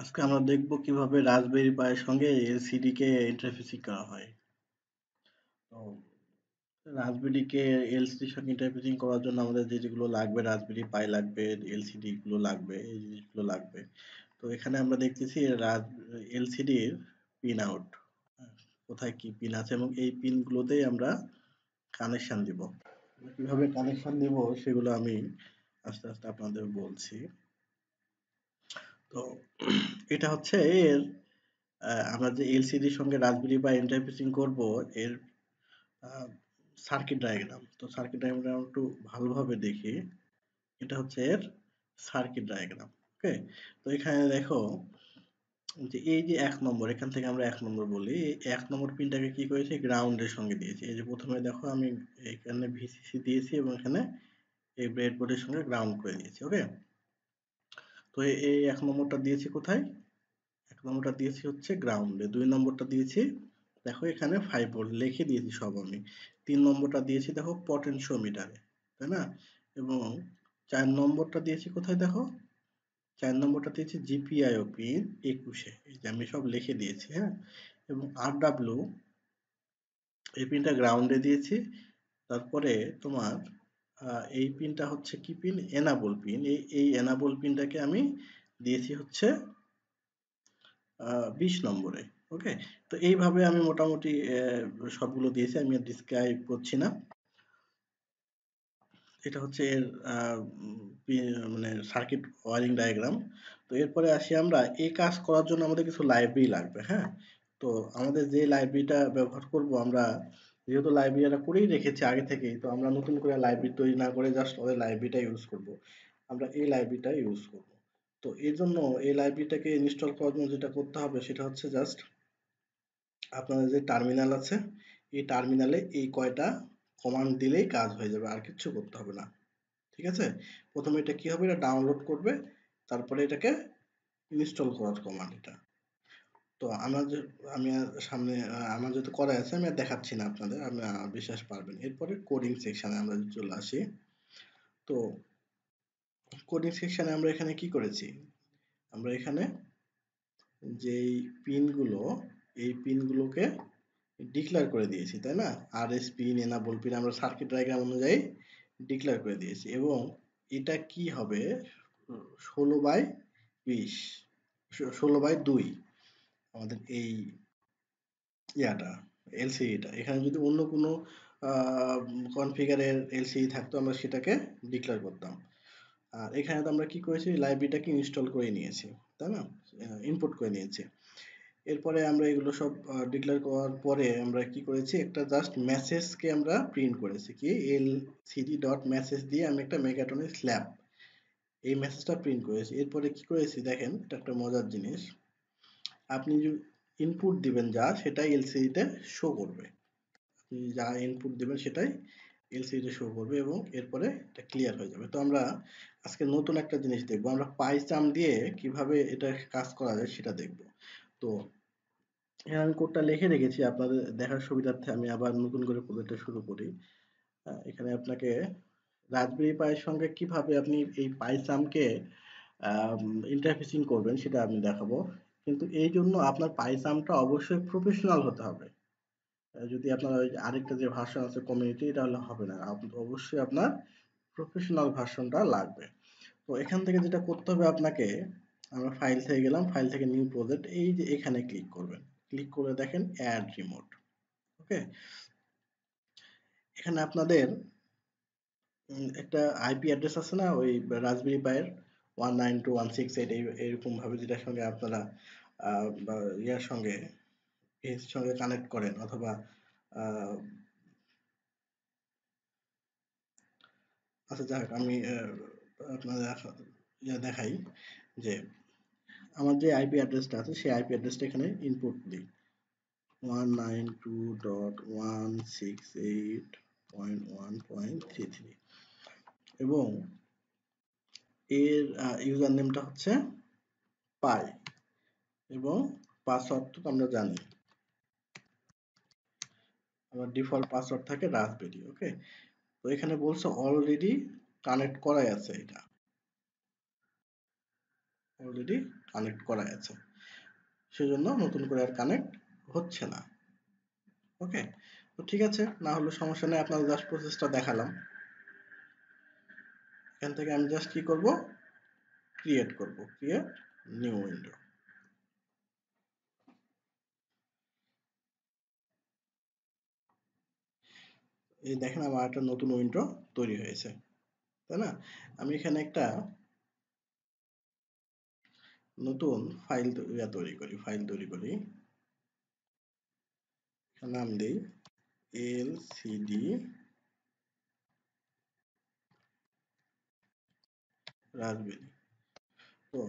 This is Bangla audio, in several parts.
আজকে আমরা দেখব কীভাবে রাসবেরি পাইয়ের সঙ্গে এলসিডি কে ইন্টারফেসিং করা হয়। তো রাসবেরি কে এলসিডির সঙ্গে ইন্টারফেসিং করার জন্য আমাদের যে যেগুলো লাগবে রাসবেরি পাই লাগবে এলসিডি গুলো লাগবে, এই জিনিসগুলো লাগবে। তো এখানে আমরা দেখতেছি এলসিডির পিন আউট কোথায় কি পিন আছে এবং এই পিন গুলোতেই আমরা কানেকশন দিব। কীভাবে কানেকশন দিব সেগুলো আমি আস্তে আস্তে আপনাদের বলছি। তো এটা হচ্ছে এর আমরা যে এলসিডির সঙ্গে রাসবেরি পাই ইন্টারফেসিং করব, এর সার্কিট ডায়াগ্রাম তো সার্কিট ডায়াগ্রাম একটু ভালোভাবে দেখি। এটা হচ্ছে এর সার্কিট ডায়াগ্রাম ওকে তো এখানে দেখো যে এই যে এক নম্বর, এখান থেকে আমরা এক নম্বর বলি, এক নম্বর পিনটাকে কি করেছি? গ্রাউন্ডের সঙ্গে দিয়েছি। এই যে প্রথমে দেখো আমি এখানে ভিসিসি দিয়েছি এবং এখানে এই ব্রেডবোর্ডের সঙ্গে গ্রাউন্ড করে দিয়েছি ওকে তো এই এক নম্বরটা দিয়েছি কোথায়? এক নম্বরটা দিয়েছি হচ্ছে গ্রাউন্ডে দুই নম্বরটা দিয়েছি, দেখো এখানে ফাইভ ভোল্ট লিখে দিয়েছি সব আমি। তিন নম্বরটা দিয়েছি দেখো পটেনশিওমিটারে তাই না? এবং চার নম্বরটা দিয়েছি কোথায় দেখো? চার নম্বরটা দিয়েছি জিপিআইও পিন একুশে, এই যে আমি সব লিখে দিয়েছি হ্যাঁ? এবং আর ডাব্লিউ এই পিনটা গ্রাউন্ডে দিয়েছি, তারপরে তোমার এই পিনটা হচ্ছে কি পিন এনাবল পিন এই এই এনাবল পিনটাকে আমি দিয়েছি হচ্ছে বিশ নম্বরে ওকে তো এইভাবে আমি মোটামুটি সবগুলো দিয়েছি, আমি ডিসক্রাইব করছি না। এটা হচ্ছে এর মানে সার্কিট ওয়ারিং ডায়াগ্রাম তো এরপরে আসি আমরা, এই কাজ করার জন্য আমাদের কিছু লাইব্রেরি লাগবে হ্যাঁ? তো আমাদের যে লাইব্রেরিটা ব্যবহার করব আমরা যেহেতু লাইব্রেরিটা করেই রেখেছি আগে থেকেই, তো আমরা নতুন করে লাইব্রেরি তৈরি না করে জাস্ট ওই লাইব্রেরিটা ইউজ করব। আমরা এই লাইব্রেরিটা ইউজ করব। তো এর জন্য এই লাইব্রেরিটাকে ইনস্টল করার জন্য যেটা করতে হবে সেটা হচ্ছে জাস্ট আপনাদের যে টার্মিনাল আছে, এই টার্মিনালে এই কয়টা কমান্ড দিলেই কাজ হয়ে যাবে, আর কিছু করতে হবে না। ঠিক আছে? প্রথমে এটা কি হবে? এটা ডাউনলোড করবে, তারপরে এটাকে ইনস্টল করার কমান্ড এটা। তো আমার আমি সামনে আমার যেহেতু করা আছে, আমি আর দেখাচ্ছি না আপনাদের, আপনি বিশ্বাস পারবেন। এরপরে কোডিং সেকশনে আমরা চলে আসি। তো কোডিং সেকশনে আমরা এখানে কি করেছি? আমরা এখানে যেই পিনগুলো এই পিনগুলোকে ডিক্লেয়ার করে দিয়েছি, তাই না? R S pin enable pin আমরা সার্কিট ডায়াগ্রাম অনুযায়ী ডিক্লেয়ার করে দিয়েছি এবং এটা কি হবে? ষোলো বাই বিশ, ষোলো বাই দুই। আমাদের এই ইয়াটা, এলসিডিটা। এখানে যদি অন্য কোনো কনফিগারের এলসিডি থাকতো, আমরা সেটাকে ডিক্লেয়ার করতাম। আর এখানে তো আমরা কি করেছি? লাইব্রেরিটাকে ইনস্টল করে নিয়েছি, তাই না? ইনপুট করে নিয়েছি। এরপরে আমরা এগুলো সব ডিক্লেয়ার করার পরে আমরা কি করেছি? একটা জাস্ট মেসেজকে আমরা প্রিন্ট করেছি কি? এল সিডি ডট মেসেজ দিয়ে আমি একটা মেগাটনের স্ল্যাব এই মেসেজটা প্রিন্ট করেছি। এরপরে কি করেছি? দেখেন, এটা একটা মজার জিনিস। আপনি যে ইনপুট দিবেন যা, সেটাই এলসিডিতে শো করবে। আপনি যা ইনপুট দিবেন, সেটাই এলসিডি শো করবে এবং এরপরে এটা ক্লিয়ার হয়ে যাবে। তো আমরা আজকে নতুন একটা জিনিস দেখব। আমরা পাইচাম দিয়ে কীভাবে এটা কাজ করা যায়, সেটা দেখব। তো এখানে আমি কোডটা লিখে রেখেছি, আপনাদের দেখার সুবিধার্থে আমি আবার নতুন করে কোডটা শুরু করি। এখানে আপনাকে রাজবেরি পায়ের সঙ্গে কীভাবে আপনি এই পাইসামকে ইন্টারফেসিং করবেন, সেটা আমি দেখাবো। কিন্তু এই জন্য আপনার পাইসামটা অবশ্যই প্রফেশনাল হতে হবে। যদি আপনার ওই আরেকটা যে ভার্সন আছে কমিউনিটি এটা হলে হবে না। অবশ্যই আপনার প্রফেশনাল ভার্সনটা লাগবে। তো এখান থেকে যেটা করতে হবে আপনাকে, আমরা ফাইল থেকে গেলাম ফাইল থেকে নিউ প্রজেক্ট এই যে এখানে ক্লিক করবেন। ক্লিক করে দেখেন অ্যাড রিমোট ওকে এখানে আপনাদের একটা আইপি অ্যাড্রেস আছে না? ওই রাজবেরি পায়ের ওয়ান নাইন টু সঙ্গে আপনারা ইয়ার সঙ্গে সঙ্গে কানেক্ট করেন অথবা আচ্ছা যাক আমি আপনাদের দেখাই যে আমার যে আইপি অ্যাড্রেসটা আছে সেই আইপি অ্যাড্রেসটা এখানে ইনপুট দিই। One nine two dot one six eight point one point three three এবং এর ইউজার নেমটা হচ্ছে পাই এবং পাসওয়ার্ড তো আমরা জানি। আমার ডিফল্ট পাসওয়ার্ড থাকে রাসবেরি, ওকে? তো এখানে বলছে অলরেডি কানেক্ট করাই আছে এটা। অলরেডি কানেক্ট করা আছে। সেজন্য নতুন করে আর কানেক্ট হচ্ছে না। ওকে? তো ঠিক আছে, না হলে সমস্যা নেই, আপনাদের জাস্ট প্রসেসটা দেখালাম। এখান থেকে আমি জাস্ট কি করব? ক্রিয়েট করব। ক্রিয়েট নিউ উইন্ডো এই দেখেন আমার একটা নতুন উইন্ডো তৈরি হয়েছে, তাই না? আমি এখানে একটা নতুন ফাইল তৈরি করি ফাইল তৈরি করি। নাম দিই এলসিডি রাজবেরি তো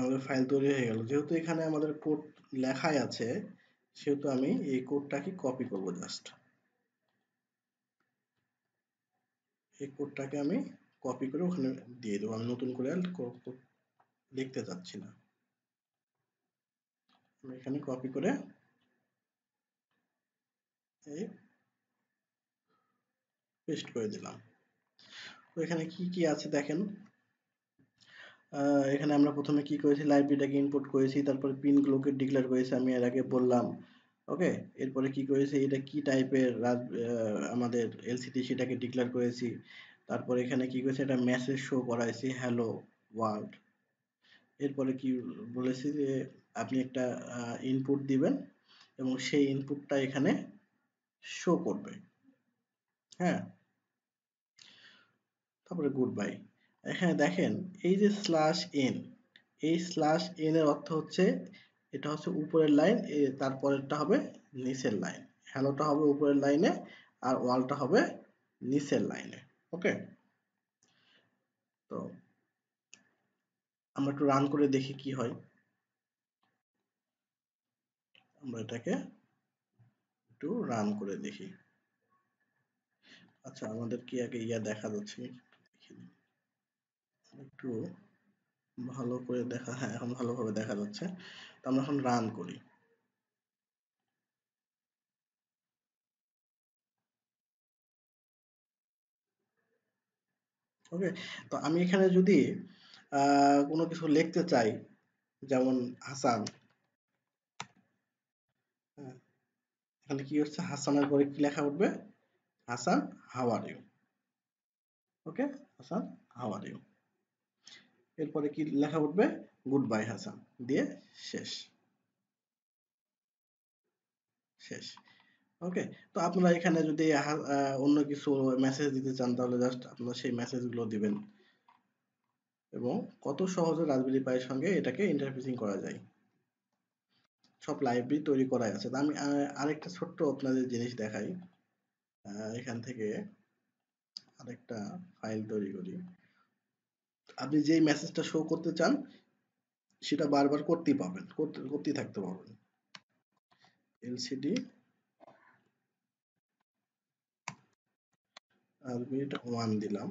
আমাদের ফাইল তৈরি হয়ে গেল। যেহেতু এখানে আমাদের কোড লেখাই আছে, সেহেতু আমি এই কোডটাকে কপি করব জাস্ট এই কোডটাকে আমি কপি করে ওখানে দিয়ে দেবো। আমি নতুন করে লিখতে চাচ্ছি না। আমি এখানে কপি করে এই পেস্ট করে দিলাম। এখানে কি কি আছে দেখেন? এখানে আমরা প্রথমে কি করেছি? লাইব্রেরিটাকে ইনপুট করেছি, তারপরে পিনগুলোকে ডিক্লেয়ার করেছি, আমি এর আগে বললাম। ওকে? এরপরে কি করেছি? এটা কি টাইপের আমাদের এলসিডি সেটাকে ডিক্লেয়ার করেছি। তারপর এখানে কি করেছি? একটা মেসেজ শো করাইছি হ্যালো ওয়ার্ল্ড এরপরে কি বলেছি যে, আপনি একটা ইনপুট দিবেন এবং সেই ইনপুটটা এখানে শো করবে। হ্যাঁ? তারপরে গুড বাই হ্যাঁ দেখেন, এই যে স্ল্যাশ এন এই স্ল্যাশ এন এর অর্থ হচ্ছে, এটা হচ্ছে উপরের লাইন তারপরেরটা হবে নিচের লাইন হ্যালোটা হবে উপরের লাইনে আর ওয়ালটা হবে নিচের লাইনে ওকে তো আমরা একটু রান করে দেখি কি হয়। আমরা এটাকে একটু রান করে দেখি। আচ্ছা আমাদের কি আগে ইয়া দেখা যাচ্ছে? একটু ভালো করে দেখা হ্যাঁ এখন ভালোভাবে দেখা যাচ্ছে। তো আমরা এখন রান করি। ওকে তো আমি এখানে যদি কোনো কিছু লিখতে চাই যেমন হাসান। হ্যাঁ, এখানে কি হচ্ছে? হাসানের পরে কি লেখা উঠবে? Hasan how are you okay Hasan how are you এরপরে কি লেখা উঠবে? গুড বাই হাসান দিয়ে শেষ। শেষ। ওকে তো আপনারা এখানে যদি অন্য কিছু মেসেজ দিতে চান, তাহলে জাস্ট আপনারা সেই মেসেজগুলো দিবেন। এবং কত সহজে রাজবেরি পায়ের সঙ্গে এটাকে ইন্টারফেসিং করা যায়। সব লাইব্রেরি তৈরি করা আছে। আমি আরেকটা ছোট্ট আপনাদের জিনিস দেখাই। এখান থেকে আরেকটা ফাইল তৈরি করি। আপনি যেই মেসেজটা শো করতে চান, সেটা বারবার করতেই পাবেন করতেই থাকতে পারবেন। এলসিডি আর মিনিট ওয়ান দিলাম।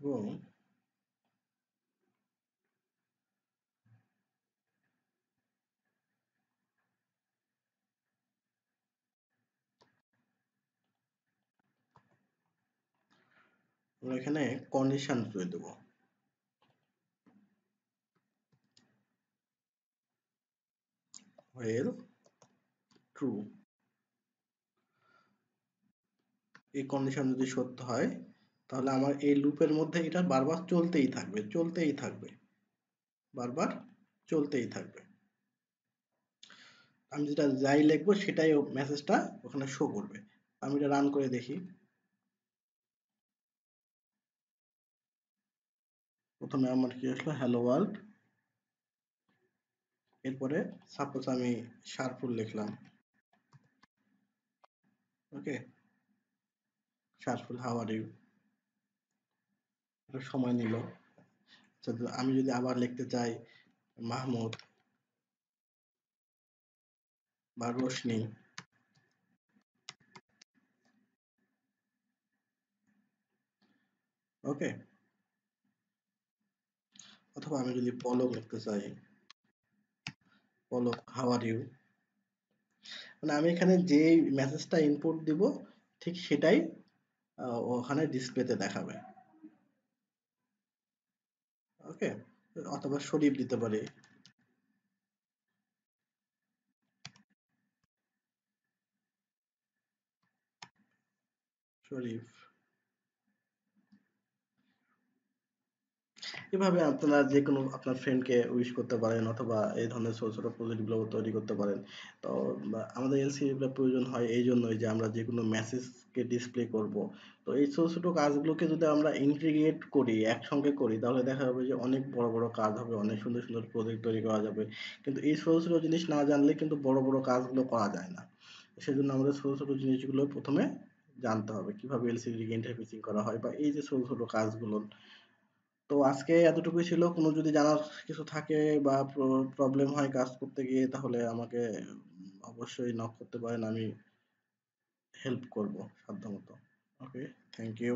এবং আমরা এখানে কন্ডিশন দিয়ে দেব। While true. এই কন্ডিশন যদি সত্য হয়, তাহলে আমার এই লুপের মধ্যে এটা বারবার চলতেই থাকবে চলতেই থাকবে। বারবার চলতেই থাকবে। আমি যেটা যাই লিখব সেটাই মেসেজটা ওখানে শো করবে। আমি এটা রান করে দেখি। প্রথমে আমার কি আসলো? হ্যালো ওয়ার্ল্ড এরপরে সাপোজ আমি শারফুল লিখলাম। ওকে শারফুল হাওয়ার ইউ সময় নিল। আমি যদি আবার লিখতে চাই, মাহমুদ বা রোশনি। ওকে অথবা আমি যদি পলক লিখতে চাই, পলক হাউ আর ইউ মানে আমি এখানে যে মেসেজটা ইনপুট দিব, ঠিক সেটাই ওখানে ডিসপ্লেতে দেখাবে। ওকে অথবা শরীফ দিতে পারি। শরীফ এভাবে আপনারা যে কোনো আপনার ফ্রেন্ডকে উইশ করতে পারেন অথবা এই ধরনের ছোট ছোট প্রজেক্টগুলো তৈরি করতে পারেন। তো আমাদের এলসিগুলো প্রয়োজন হয় এই জন্যই যে আমরা যে কোনো মেসেজকে ডিসপ্লে করব। তো এই ছোট ছোট কাজগুলোকে যদি আমরা ইন্টিগ্রেট করি, একসঙ্গে করি, তাহলে দেখা যাবে যে অনেক বড় বড় কাজ হবে, অনেক সুন্দর সুন্দর প্রজেক্ট তৈরি করা যাবে। কিন্তু এই ছোট ছোট জিনিস না জানলে কিন্তু বড় বড় কাজগুলো করা যায় না। সেজন্য আমাদের ছোট ছোট জিনিসগুলো প্রথমে জানতে হবে, কীভাবে এলসিডি ইন্টারফেসিং করা হয় বা এই যে ছোট ছোট কাজগুলো তো আজকে এতটুকুই ছিল। কোনো যদি জানার কিছু থাকে বা প্রবলেম হয় কাজ করতে গিয়ে, তাহলে আমাকে অবশ্যই নক করতে পারেন। আমি হেল্প করব সাধ্যমতো। Okay thank you